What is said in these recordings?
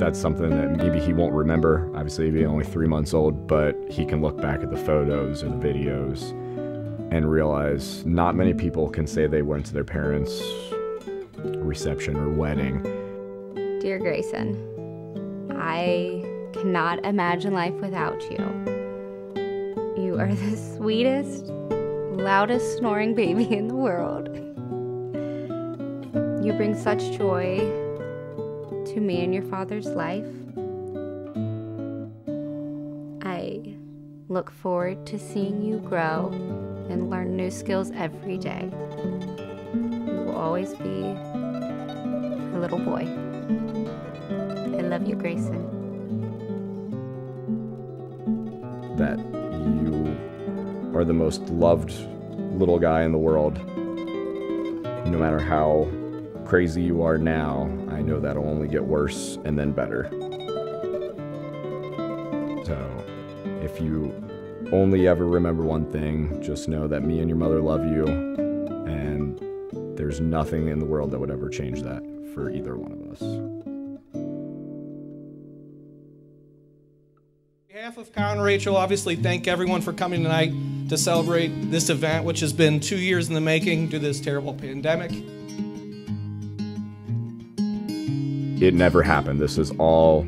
that's something that maybe he won't remember. Obviously, being only three months old, but he can look back at the photos or the videos and realize not many people can say they went to their parents' reception or wedding. Dear Grayson, I cannot imagine life without you. You are the sweetest, loudest snoring baby in the world. You bring such joy to me and your father's life. I look forward to seeing you grow and learn new skills every day. You will always be a little boy. I love you, Grayson. That you are the most loved little guy in the world. No matter how crazy you are now, I know that'll only get worse and then better. So, if you only ever remember one thing, just know that me and your mother love you, and there's nothing in the world that would ever change that for either one of us. On behalf of Kyle and Rachel, obviously thank everyone for coming tonight to celebrate this event, which has been two years in the making due to this terrible pandemic. It never happened. This is all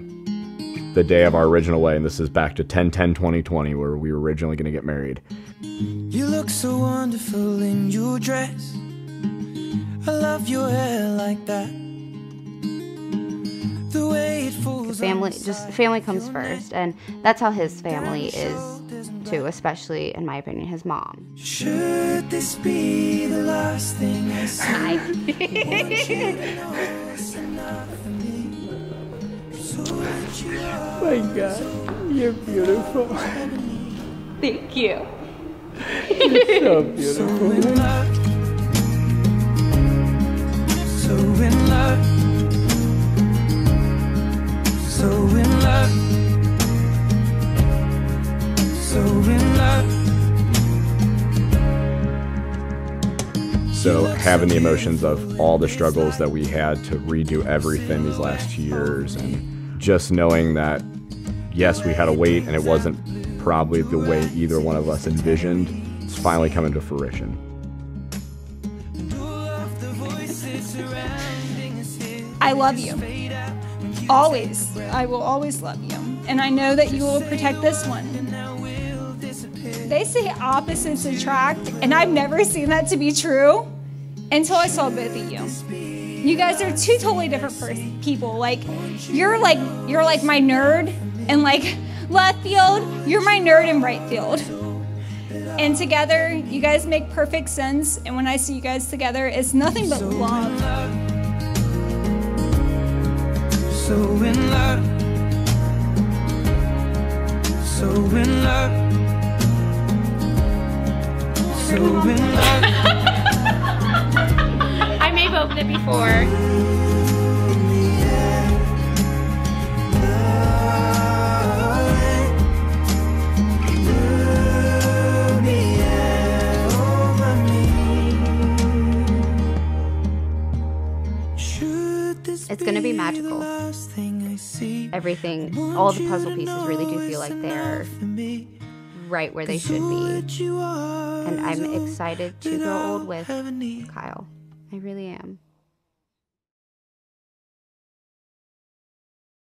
the day of our original wedding. This is back to 10 10 2020, where we were originally going to get married. You look so wonderful in your dress. I love your hair like that. The way it falls family just family comes first and that's how his family is too especially in my opinion his mom Should this be the last thing I say? My God, you're beautiful. thank you So so in love. So in love. So in love. So in love. So, having the emotions of all the struggles that we had to redo everything these last two years, and just knowing that, yes, we had to wait, and it wasn't probably the way either one of us envisioned, it's finally coming to fruition. I love you. Always. I will always love you. And I know that you will protect this one. They say opposites attract, and I've never seen that to be true until I saw both of you. You guys are two totally different pers- people. Like you're like you're like my nerd and like left field, you're my nerd in right field. And together, you guys make perfect sense. And when I see you guys together, it's nothing but love. So in love. So in love. So in love. opened it before. It's gonna be magical. everything all the puzzle pieces really do feel like they're right where they should be. And i'm excited to grow old with kyle i really am